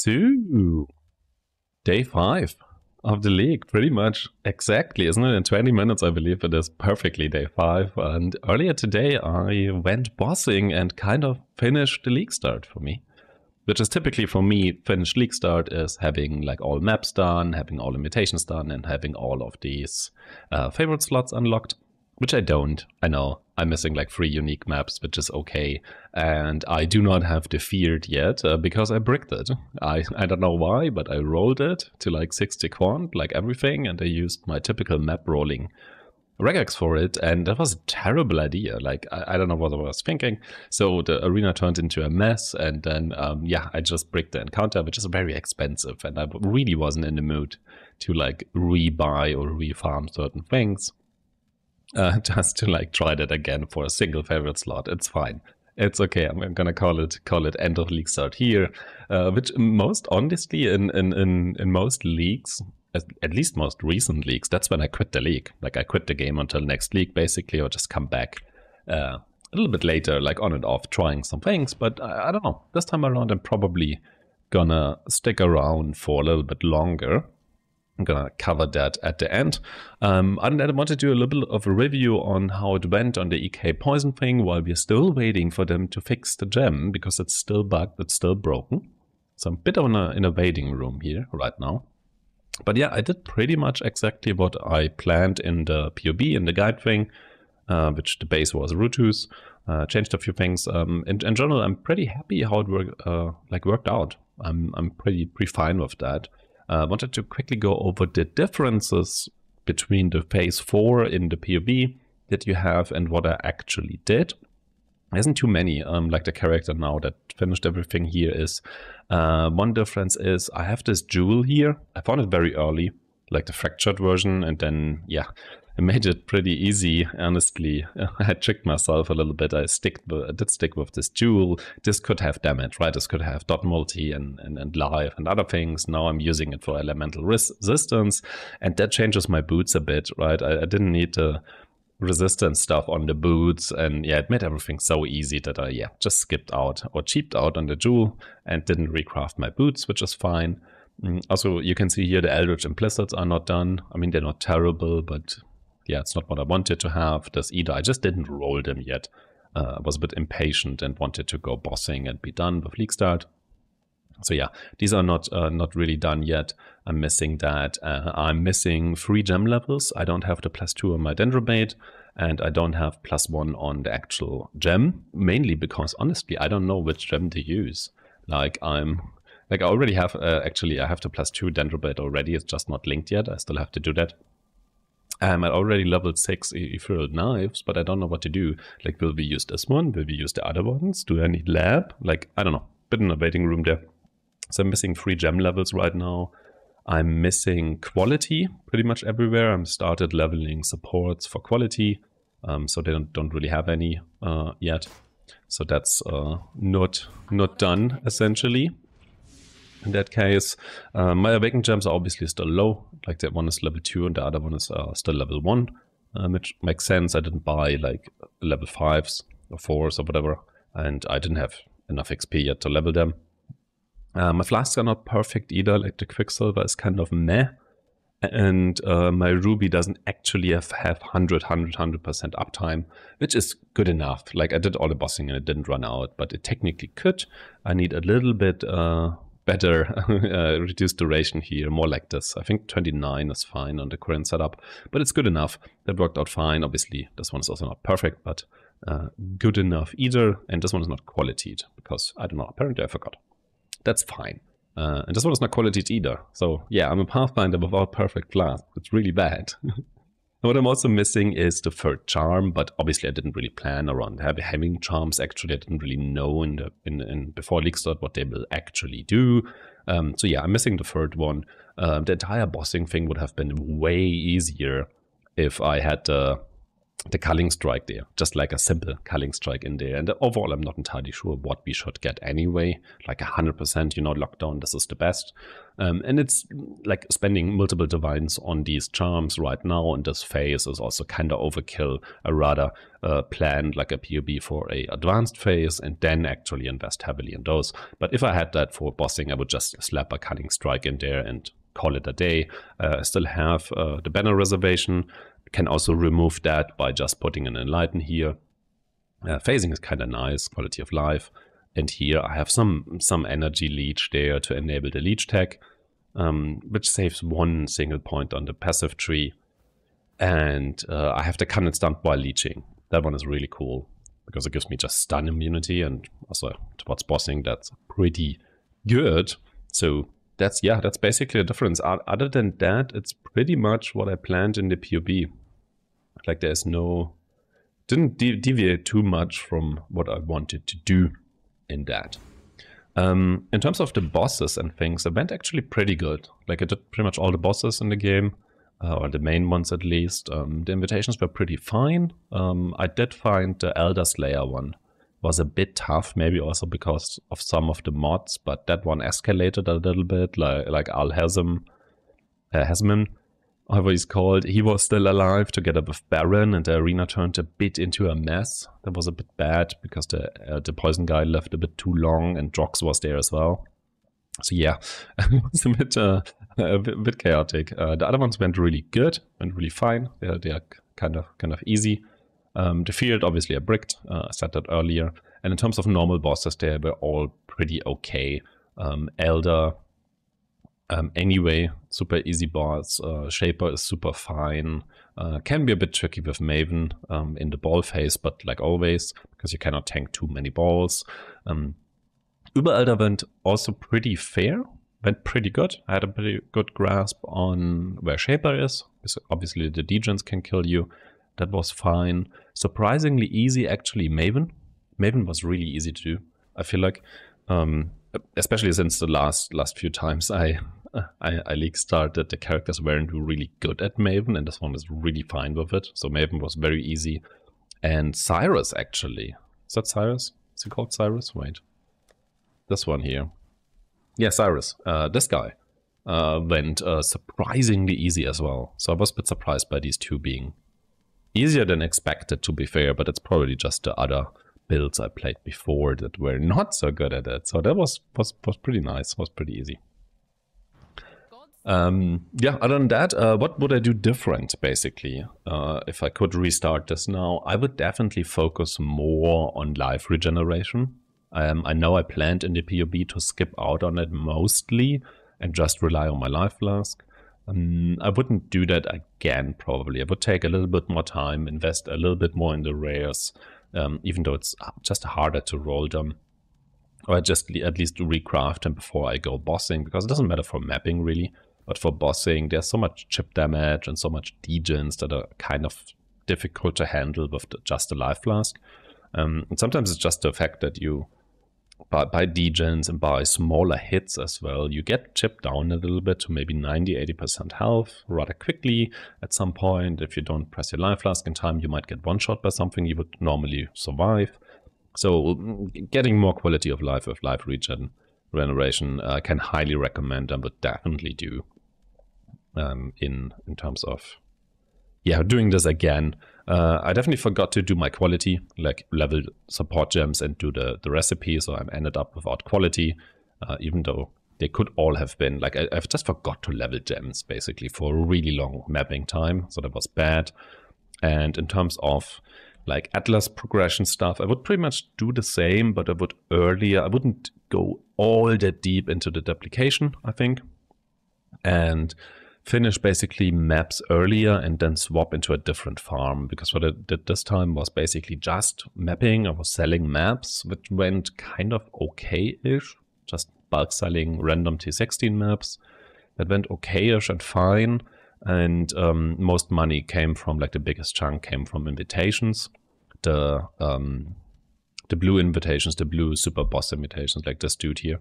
So, day five of the league, pretty much exactly, isn't it? In 20 minutes, I believe it is perfectly day five. And earlier today, I went bossing and kind of finished the league start for me. Which is typically for me, finished league start is having like all maps done, having all invitations done, and having all of these uh, favorite slots unlocked which I don't. I know I'm missing like three unique maps, which is okay. And I do not have the Feared yet uh, because I bricked it. I, I don't know why, but I rolled it to like 60 quant, like everything, and I used my typical map rolling regex for it, and that was a terrible idea. Like I, I, don't know what I was thinking. So the arena turned into a mess, and then um, yeah, I just bricked the encounter, which is very expensive, and I really wasn't in the mood to like rebuy or refarm certain things uh, just to like try that again for a single favorite slot. It's fine. It's okay. I'm, gonna call it call it end of league start here, uh, which most honestly in in in, in most leagues. At least most recent leagues, that's when I quit the league. Like I quit the game until next league, basically, or just come back uh, a little bit later, like on and off, trying some things. But I, I don't know. This time around, I'm probably gonna stick around for a little bit longer I'm gonna cover that at the end. Um, and I want to do a little bit of a review on how it went on the EK poison thing while we're still waiting for them to fix the gem because it's still bugged, it's still broken. So I'm a bit of a, in a waiting room here right now. But yeah, I did pretty much exactly what I planned in the POB, in the guide thing, uh, which the base was Rutus. Uh, changed a few things. Um, in, in, general, I'm pretty happy how it work, uh, like worked out. I'm I'm pretty pretty fine with that. I uh, wanted to quickly go over the differences between the phase 4 in the POB that you have and what I actually did. There isn't too many, um, like the character now that finished everything here is. Uh, one difference is I have this jewel here. I found it very early, like the fractured version, and then, yeah, made it pretty easy, honestly. I tricked myself a little bit. I stick, did stick with this jewel. This could have damage, right? This could have dot multi and, and, and life and other things. Now I'm using it for elemental resistance, and that changes my boots a bit, right? I, I didn't need the resistance stuff on the boots, and yeah, it made everything so easy that I, yeah, just skipped out or cheaped out on the jewel and didn't recraft my boots, which is fine. Mm, also, you can see here the Eldritch Implicits are not done. I mean, they're not terrible, but yeah, it's not what I wanted to have. This either. I just didn't roll them yet. Uh, I was a bit impatient and wanted to go bossing and be done with League Start. So yeah, these are not uh, not really done yet. I'm missing that. Uh, I'm missing three gem levels. I don't have the plus two on my Dendrobate, and I don't have plus one on the actual gem. Mainly because honestly, I don't know which gem to use. Like I'm like I already have uh, actually I have the plus two Dendrobate already. It's just not linked yet. I still have to do that. Um, I already leveled six ethereal knives, but I don't know what to do. Like, will we use this one? Will we use the other ones? Do I need lab? Like, I don't know. Bit in a waiting room there. So I'm missing three gem levels right now. I'm missing quality pretty much everywhere. I'm started leveling supports for quality, um, so they don't, don't really have any uh, yet. So that's uh, not not done essentially in that case. Um, my awakened gems are obviously still low, like that one is level 2 and the other one is uh, still level 1, um, which makes sense. I didn't buy like level 5s or 4s or whatever, and I didn't have enough XP yet to level them. Uh, my flasks are not perfect either, like the Quicksilver is kind of meh. And uh, my Ruby doesn't actually have, have 100, 100, 100% uptime, which is good enough. Like I did all the bossing and it didn't run out, but it technically could. I need a little bit uh, better uh, reduced duration here, more like this. I think 29 is fine on the current setup, but it's good enough. That worked out fine. Obviously, this one is also not perfect, but uh, good enough either. And this one is not qualityed because I don't know, apparently I forgot. That's fine. Uh, and this one is not qualityed either. So yeah, I'm a Pathfinder without perfect class. It's really bad. What I'm also missing is the third charm, but obviously I didn't really plan around having charms. Actually, I didn't really know in the in, in before League Start what they will actually do. Um, so yeah, I'm missing the third one. Um, the entire bossing thing would have been way easier if I had the the culling strike there, just like a simple culling strike in there. And overall, I'm not entirely sure what we should get anyway. Like 100%, you know, lockdown, this is the best. Um, and it's like spending multiple divines on these charms right now in this phase is also kind of overkill. A rather uh, plan like a POB for a advanced phase and then actually invest heavily in those. But if I had that for bossing, I would just slap a culling strike in there and call it a day. Uh, I still have uh, the banner reservation can also remove that by just putting an enlighten here. Uh, phasing is kind of nice, quality of life. And here I have some some energy leech there to enable the leech tech, um, which saves one single point on the passive tree. And uh, I have the cannon stunt while leeching. That one is really cool because it gives me just stun immunity and also towards bossing that's pretty good. So that's yeah, that's basically the difference. Other than that, it's pretty much what I planned in the POB. Like there's no didn't de deviate too much from what I wanted to do in that. Um, in terms of the bosses and things, it went actually pretty good. Like I did pretty much all the bosses in the game, uh, or the main ones at least. Um, the invitations were pretty fine. Um, I did find the Elder Slayer one was a bit tough, maybe also because of some of the mods, but that one escalated a little bit, like like Al Hasm, uh, however he's called, he was still alive together with Baran, and the arena turned a bit into a mess. That was a bit bad because the uh, the poison guy left a bit too long, and Drox was there as well. So yeah, it was a bit uh, a bit, a bit chaotic. Uh, the other ones went really good, went really fine. They're, they're kind of kind of easy. Um, the Feared, obviously, I bricked. Uh, I said that earlier. And in terms of normal bosses, they were all pretty okay. Um, Elder, um, anyway, super easy boss. Uh, Shaper is super fine. Uh, can be a bit tricky with Maven um, in the ball phase, but like always, because you cannot tank too many balls. Um, Uber went also pretty fair, went pretty good. I had a pretty good grasp on where Shaper is. Obviously, the Degens can kill you. That was fine. Surprisingly easy, actually, Maven. Maven was really easy to do, I feel like. Um, especially since the last last few times I I, I started, the characters weren't really good at Maven, and this one is really fine with it. So Maven was very easy. And Sirus, actually. Is that Sirus? Is he called Sirus? Wait. This one here. Yeah, Sirus. Uh, this guy uh, went uh, surprisingly easy as well. So I was a bit surprised by these two being easier than expected, to be fair, but it's probably just the other builds I played before that were not so good at it. So that was was, was pretty nice, was pretty easy. Um, yeah, other than that, uh, what would I do different, basically? Uh, if I could restart this now, I would definitely focus more on life regeneration. Um, I know I planned in the POB to skip out on it mostly and just rely on my life flask. Um, I wouldn't do that again, probably. I would take a little bit more time, invest a little bit more in the rares, um, even though it's just harder to roll them. Or just at least recraft them before I go bossing, because it doesn't matter for mapping, really. But for bossing, there's so much chip damage and so much degens that are kind of difficult to handle with the, just a life flask. Um, and sometimes it's just the fact that you by, by degens and by smaller hits as well, you get chipped down a little bit to maybe 90 80% health rather quickly at some point. If you don't press your life flask in time, you might get one shot by something you would normally survive. So, getting more quality of life with life regen regeneration, I uh, can highly recommend and would definitely do um, in in terms of yeah doing this again uh, I definitely forgot to do my quality, like level support gems and do the, the recipe. So I ended up without quality, uh, even though they could all have been like I, have just forgot to level gems basically for a really long mapping time. So that was bad. And in terms of like Atlas progression stuff, I would pretty much do the same, but I would earlier, I wouldn't go all that deep into the duplication, I think. And finish basically maps earlier and then swap into a different farm because what I did this time was basically just mapping. I was selling maps, which went kind of okay-ish, just bulk selling random T16 maps. That went okay-ish and fine. And um, most money came from, like the biggest chunk came from invitations. The um, the blue invitations, the blue super boss invitations, like this dude here.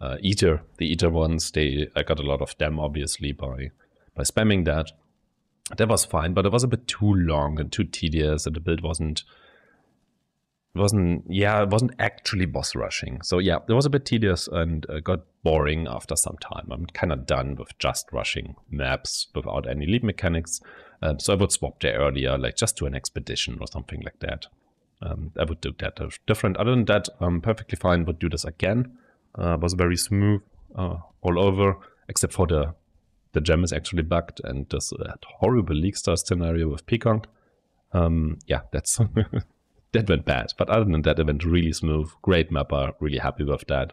Uh, Eater, the Eater ones, they I got a lot of them obviously by by spamming that. that was fine, but it was a bit too long and too tedious, and the build wasn't wasn't yeah it wasn't actually boss rushing. So yeah it was a bit tedious and uh, got boring after some time. I'm kind of done with just rushing maps without any leap mechanics. Um, so i would swap there earlier like just to an expedition or something like that. Um, i would do that different. Other than that i'm perfectly fine would do this again. Uh, was very smooth uh, all over except for the the gem is actually bugged and this uh, horrible league star scenario with Peacock. Um, yeah, that's that went bad. But other than that, it went really smooth. Great mapper, really happy with that.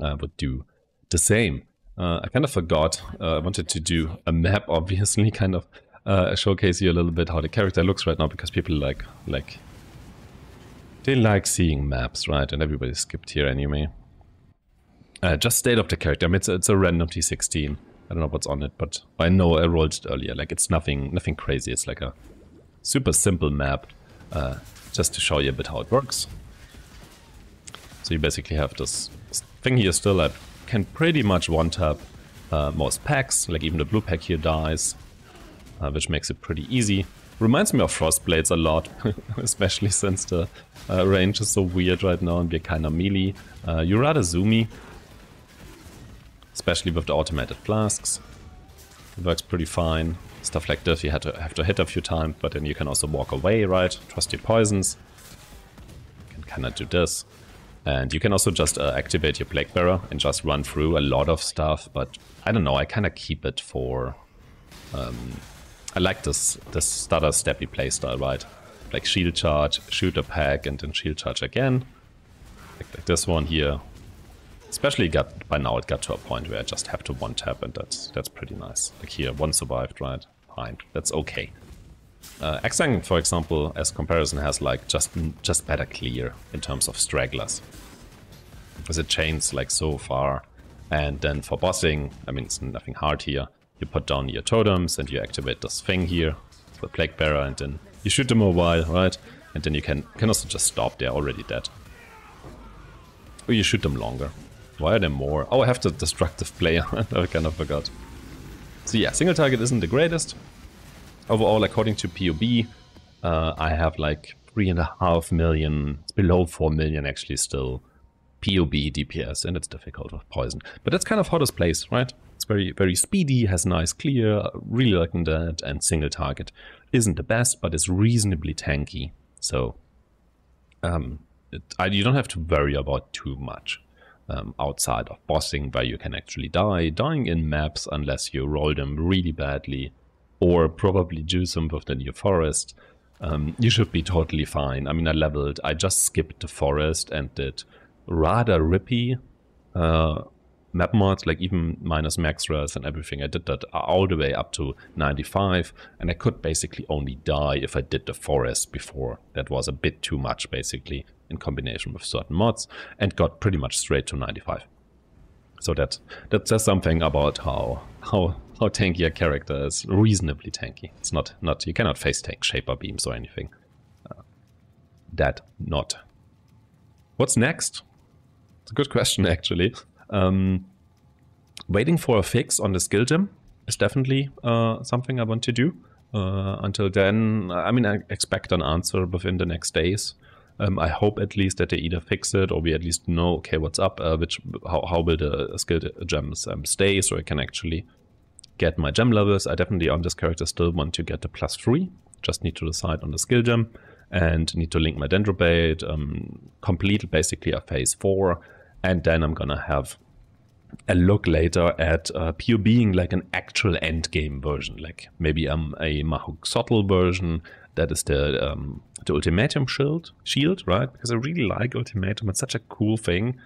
I would do the same. Uh, I kind of forgot. Uh, I wanted to do a map, obviously, kind of uh, showcase you a little bit how the character looks right now because people like like they like seeing maps, right? And everybody skipped here anyway. Uh, just state of the character. I mean, it's, it's a random T16. I don't know what's on it, but I know I rolled it earlier. Like it's nothing, nothing crazy. It's like a super simple map, uh, just to show you a bit how it works. So you basically have this thing here still that can pretty much one-tap uh, most packs, like even the blue pack here dies, uh, which makes it pretty easy. Reminds me of Frostblades a lot, especially since the uh, range is so weird right now and we're kind of melee. Uh, you're rather zoomy, especially with the automated flasks. It works pretty fine. Stuff like this you have to, have to hit a few times, but then you can also walk away, right? Trust your poisons. You can kind of do this. And you can also just uh, activate your Plague Bearer and just run through a lot of stuff, but I don't know, I kind of keep it for... Um, I like this, this stutter steppy playstyle, right? Like shield charge, shoot a pack, and then shield charge again. Like, like this one here, Especially got by now it got to a point where I just have to one tap and that's that's pretty nice. Like here, one survived, right? Fine, that's okay. Uh, Xang, for example, as comparison, has like just just better clear in terms of stragglers. Because it chains like so far. And then for bossing, I mean, it's nothing hard here. You put down your totems and you activate this thing here, the Plague Bearer, and then you shoot them a while, right? And then you can, can also just stop, they're already dead. Or you shoot them longer. Why are there more? Oh, I have the destructive player. I kind of forgot. So yeah, single target isn't the greatest. Overall, according to POB, uh, I have like three and a half million, it's below four million actually still, POB DPS, and it's difficult with poison. But that's kind of how this plays, right? It's very, very speedy, has nice clear, really liking that, and single target isn't the best, but it's reasonably tanky. So um, it, I, you don't have to worry about too much um, outside of bossing where you can actually die. Dying in maps unless you roll them really badly or probably do some of the new forest. Um, you should be totally fine. I mean, I leveled, I just skipped the forest and did rather rippy uh, map mods, like even minus max res and everything. I did that all the way up to 95, and I could basically only die if I did the forest before. That was a bit too much, basically in combination with certain mods and got pretty much straight to 95. So that that says something about how how how tanky a character is. Reasonably tanky. It's not not you cannot face tank shaper beams or anything. Uh, that not. What's next? It's a good question actually. Um, waiting for a fix on the skill gem is definitely uh, something I want to do. Uh, until then, I mean, I expect an answer within the next days. Um, I hope at least that they either fix it or we at least know, okay, what's up, uh, which how, how will the skilled gems um, stay so I can actually get my gem levels. I definitely on this character still want to get the plus three. Just need to decide on the skill gem and need to link my Dendrobate, um, complete basically a phase four, and then I'm gonna have a look later at uh, Pure being like an actual end game version, like maybe um, a Mahuk version that is the um, the ultimatum shield shield, right? Because I really like ultimatum. It's such a cool thing.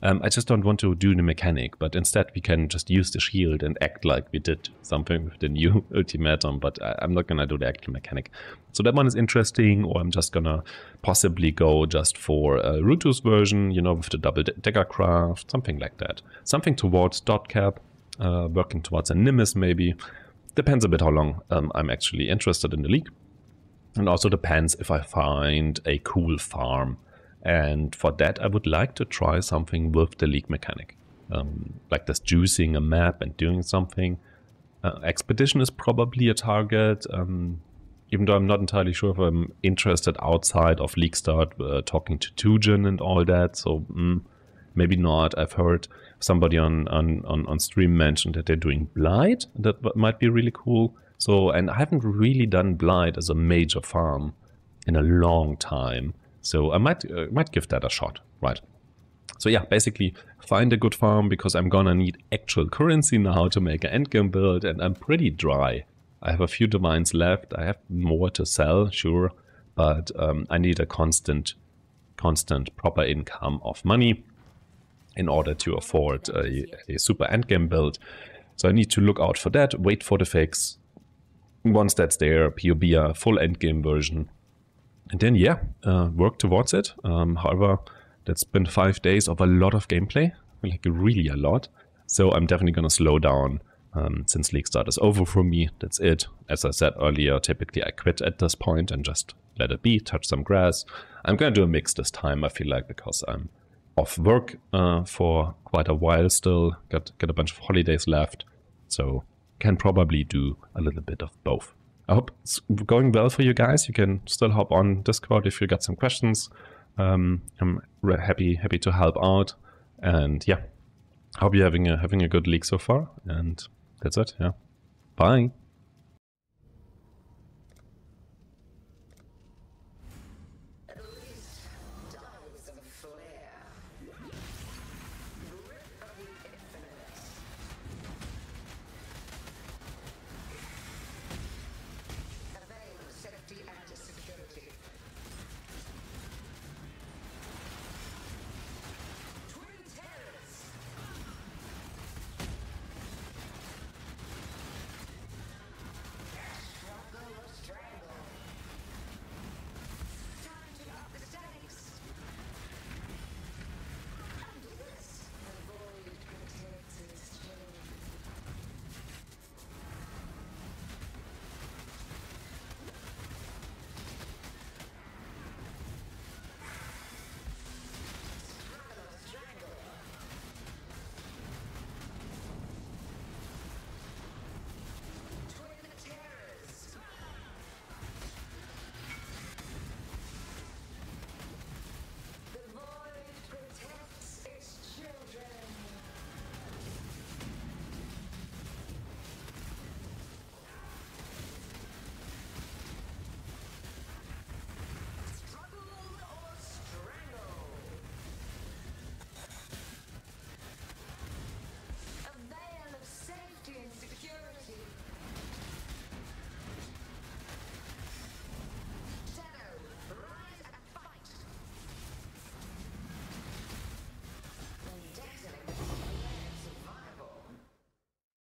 Um, I just don't want to do the mechanic, but instead we can just use the shield and act like we did something with the new ultimatum, but I, am not gonna do the actual mechanic. So that one is interesting, or I'm just gonna possibly go just for a Rutus version, you know, with the double dagger craft, something like that. Something towards dot cap, uh, working towards a Nimbus maybe. Depends a bit how long um, I'm actually interested in the league. And also depends if I find a cool farm. And for that, I would like to try something with the league mechanic. Um, like this juicing a map and doing something. Uh, Expedition is probably a target, um, even though I'm not entirely sure if I'm interested outside of League Start, uh, talking to Tujen and all that. So mm, maybe not. I've heard somebody on, on, on, on stream mentioned that they're doing Blight. That might be really cool. So, and I haven't really done Blight as a major farm in a long time. So I might uh, might give that a shot, right? So yeah, basically find a good farm because I'm gonna need actual currency now to make an endgame build and I'm pretty dry. I have a few divines left. I have more to sell, sure, but um, I need a constant, constant proper income of money in order to afford a, a super endgame build. So I need to look out for that, wait for the fix. Once that's there, POB a full endgame version. And then, yeah, uh, work towards it. Um, however, that's been five days of a lot of gameplay, like really a lot. So I'm definitely going to slow down um, since League Start is over for me. That's it. As I said earlier, typically I quit at this point and just let it be, touch some grass. I'm going to do a mix this time, I feel like, because I'm off work uh, for quite a while still. Got, got a bunch of holidays left. So can probably do a little bit of both. I hope it's going well for you guys. You can still hop on Discord if you got some questions. Um, I'm happy happy to help out, and yeah, hope you're having a having a good league so far. And that's it. Yeah, bye.